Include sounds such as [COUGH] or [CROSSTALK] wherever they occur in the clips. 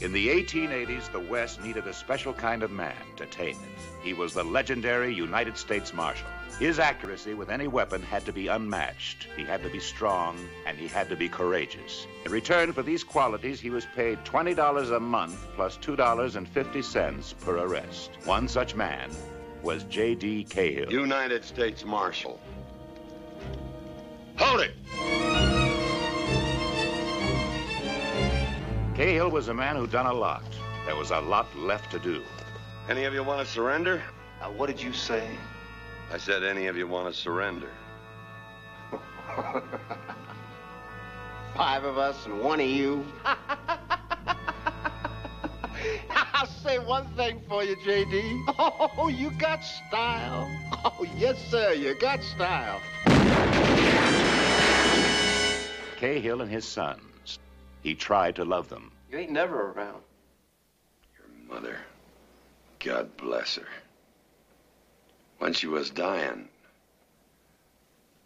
In the 1880s, the West needed a special kind of man to tame it. He was the legendary United States Marshal. His accuracy with any weapon had to be unmatched. He had to be strong, and he had to be courageous. In return for these qualities, he was paid $20 a month plus $2.50 per arrest. One such man was J.D. Cahill. United States Marshal. Hold it! Cahill was a man who'd done a lot. There was a lot left to do. Any of you want to surrender? Uh, what did you say? I said, any of you want to surrender? [LAUGHS] Five of us and one of you. [LAUGHS] I'll say one thing for you, J.D. [LAUGHS] Oh, you got style. Oh, yes, sir, you got style. Cahill and his sons. He tried to love them. You ain't never around. Your mother, God bless her. When she was dying,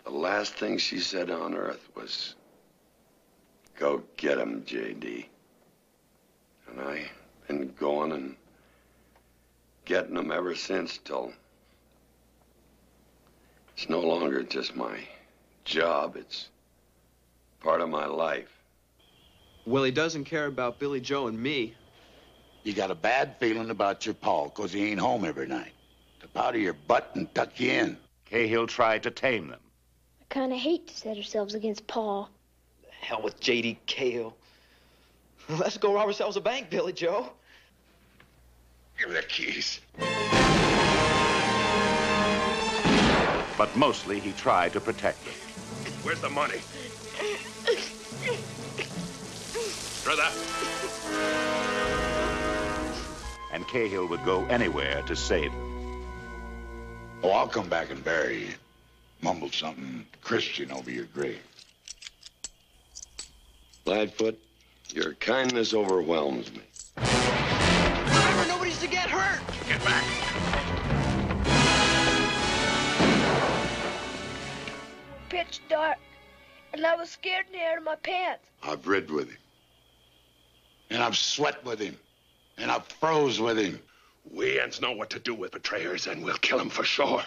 the last thing she said on earth was, Go get him, J.D. And I've been going and getting him ever since till it's no longer just my job, it's part of my life. Well, he doesn't care about Billy Joe and me. You got a bad feeling about your pa because he ain't home every night. To powder your butt and tuck you in. Cahill tried to tame them. I kind of hate to set ourselves against Pa. Hell with J.D. Cahill. Let's go rob ourselves a bank, Billy Joe. Give me the keys. But mostly he tried to protect them. Where's the money? Brother. And Cahill would go anywhere to save him. Oh, I'll come back and bury you. Mumble something Christian over your grave. Lightfoot, your kindness overwhelms me. Remember, nobody's to get hurt. Get back. Pitch dark, and I was scared in the air of my pants. I've rid with him. And I've sweat with him. And I've froze with him. We ants know what to do with betrayers, and we'll kill him for sure.